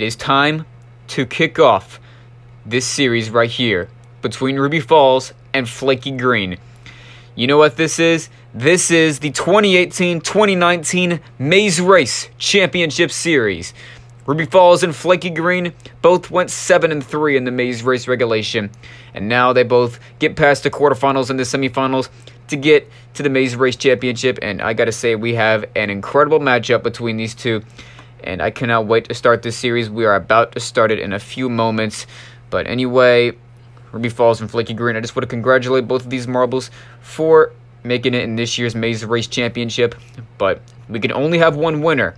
It is time to kick off this series right here between Ruby Falls and Flaky Green. You know what this is? This is the 2018-2019 Maze Race Championship Series. Ruby Falls and Flaky Green both went 7 and 3 in the Maze Race regulation, and now they both get past the quarterfinals and the semifinals to get to the Maze Race Championship. And I gotta say, we have an incredible matchup between these two, and I cannot wait to start this series. We are about to start it in a few moments. But anyway, Ruby Falls and Flaky Green, I just want to congratulate both of these marbles for making it in this year's Maze Race Championship. But we can only have one winner.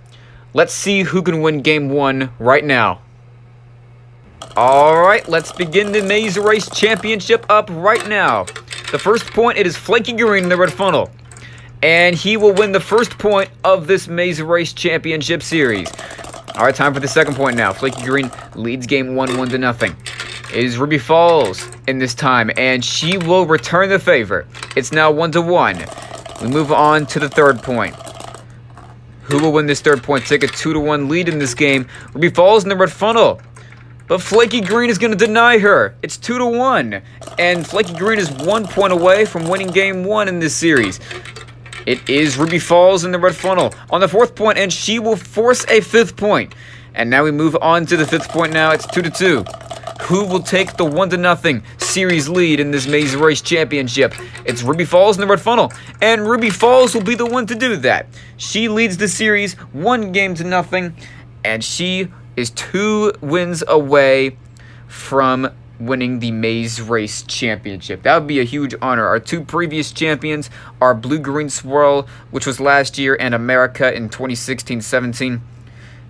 Let's see who can win game one right now. Alright, let's begin the Maze Race Championship up right now. The first point, it is Flaky Green in the red funnel. And he will win the first point of this Maze Race Championship series. Alright, time for the second point now. Flaky Green leads game one, one to nothing. It is Ruby Falls in this time, and she will return the favor. It's now one to one. We move on to the third point. Who will win this third point? Take a 2 to 1 lead in this game. Ruby Falls in the red funnel. But Flaky Green is going to deny her. It's 2 to 1. And Flaky Green is one point away from winning game one in this series. It is Ruby Falls in the red funnel on the fourth point, and she will force a fifth point. And now we move on to the fifth point now. It's 2 to 2 who will take the 1 to nothing series lead in this Maze Race Championship. It's Ruby Falls in the red funnel, and Ruby Falls will be the one to do that. She leads the series one game to nothing, and she is two wins away from winning the Maze Race Championship. That would be a huge honor. Our two previous champions are Blue Green Swirl, which was last year, and America in 2016-17.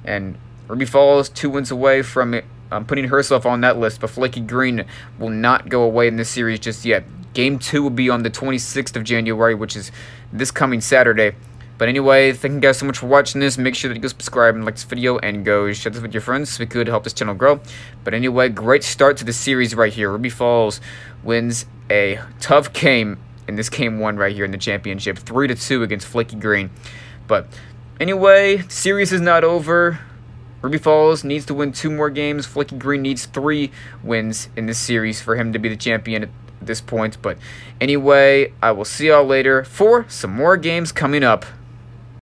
And Ruby Falls two wins away from um, putting herself on that list, but Flaky Green will not go away in this series just yet. Game 2 will be on the 26th of January, which is this coming Saturday. But anyway, thank you guys so much for watching this. Make sure that you go subscribe and like this video and go share this with your friends so we could help this channel grow. But anyway, great start to the series right here. Ruby Falls wins a tough game in this game one right here in the championship. 3 to 2 against Flaky Green. But anyway, series is not over. Ruby Falls needs to win two more games. Flaky Green needs three wins in this series for him to be the champion at this point. But anyway, I will see y'all later for some more games coming up.